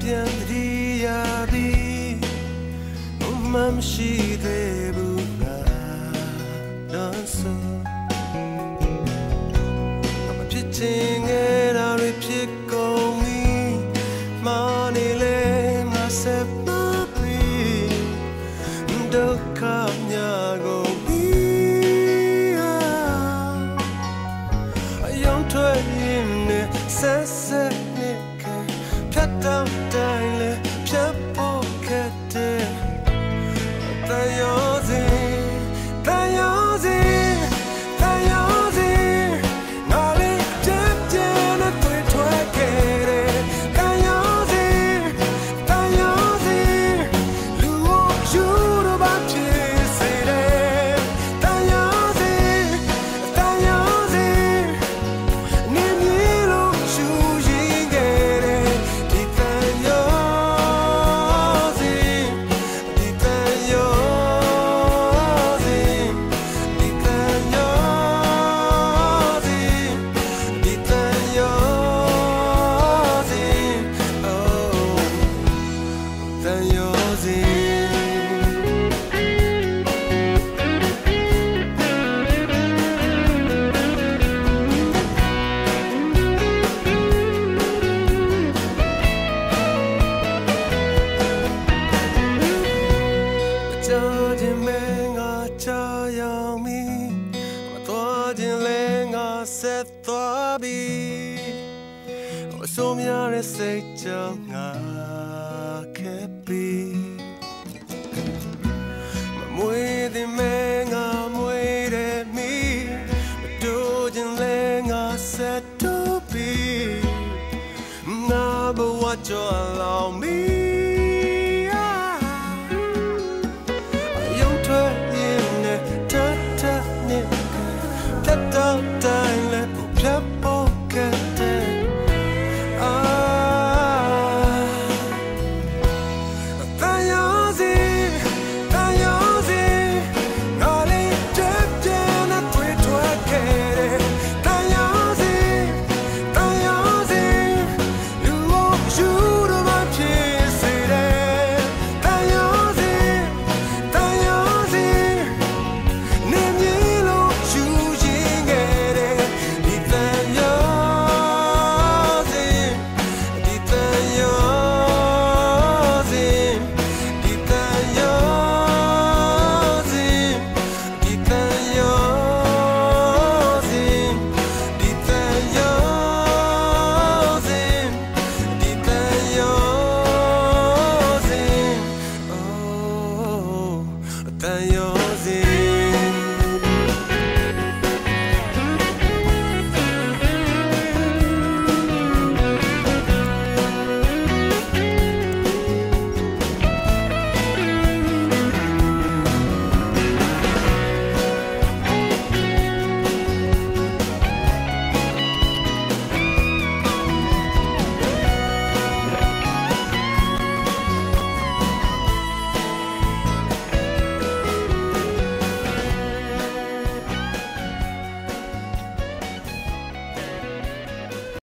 ပြန်တည်ရသည်ဘုမမရှိသေးဘူးငါတော့ဆိုအမဖြစ်ခြင်းငယ်တော်ဖြစ်ကုန်ပြီမာနေလေငါဆက် up. သွားပြီအဆုံးများတဲ့စိတ်ကြောင့်ငါ happy. Mä muitin mengä muiden mi Mä tuutin lengä se tupi. Mä what you allow me But